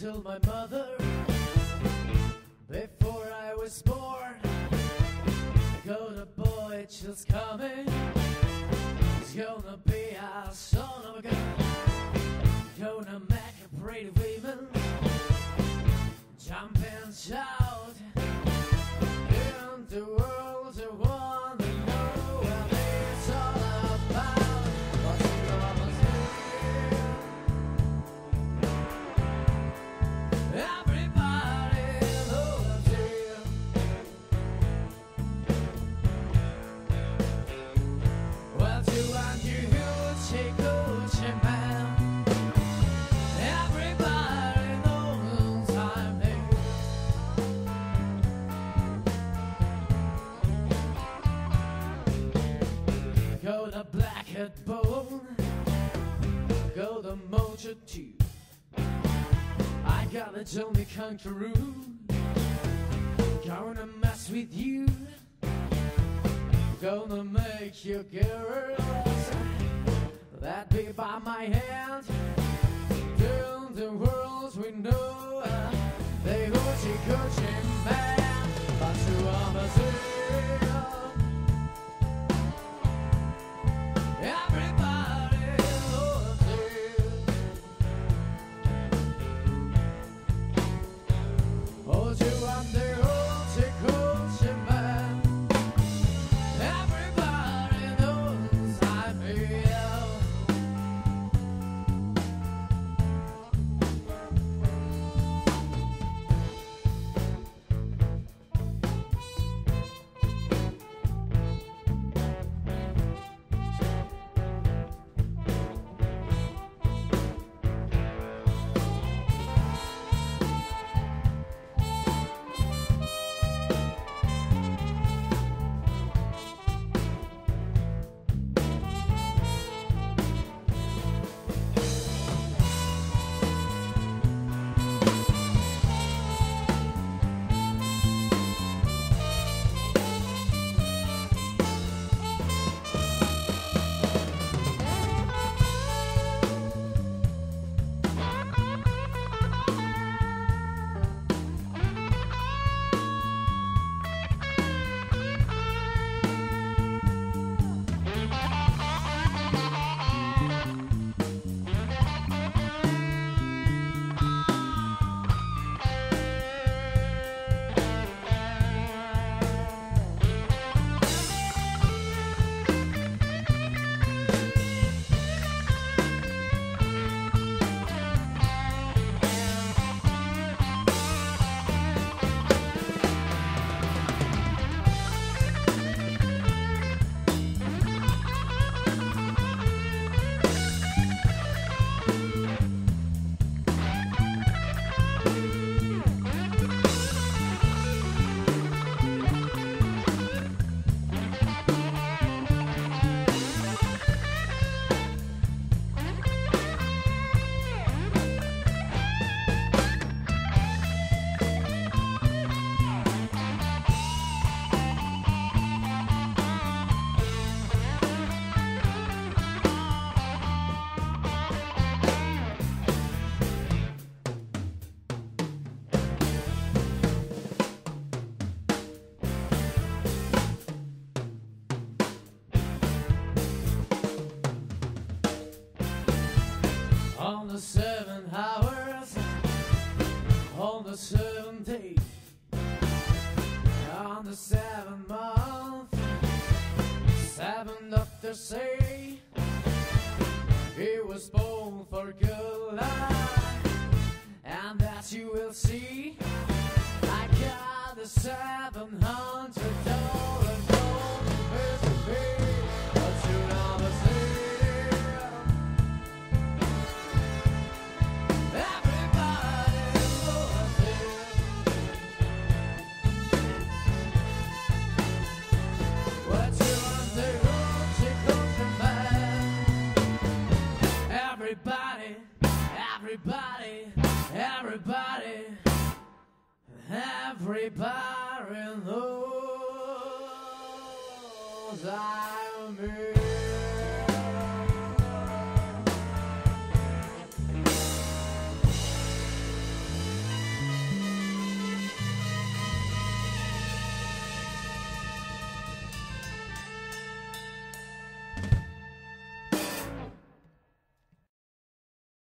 told my mother before I was born. I got a boy just coming. He's gonna be a son of a gun. Gonna make a pretty women jump and shout. Mojo too. I got a Johnny Conqueror, gonna mess with you, gonna make you girls that be by my hand. Till the world we know the seven day, on the seven month, seven doctors say he was born for good and that you will see. I got the seven hundred Everybody, everybody, everybody, everybody knows I'm here.